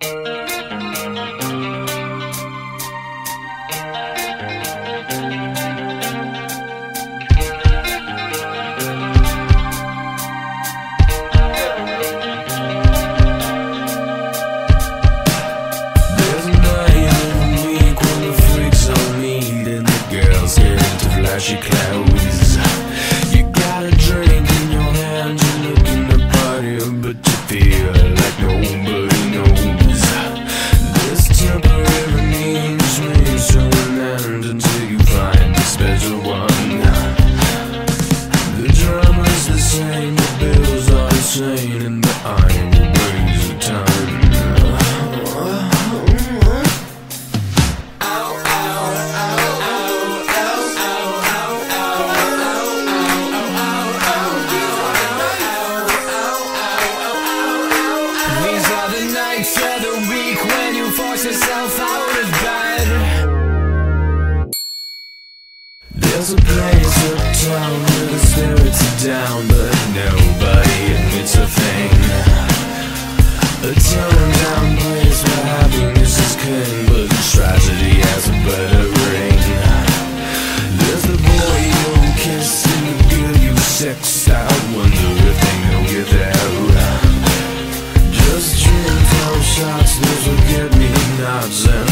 There's special one. The the same, the bills are and the iron brings the time. Are the nights yourself out of bed. There's a place uptown where the spirits are down, but nobody admits a thing. A turned down place where happiness is king, but tragedy has a better ring. There's the boy you kiss and the girl you sex out. Wonder if they know you're there. Just drink down shots, those will get me nods and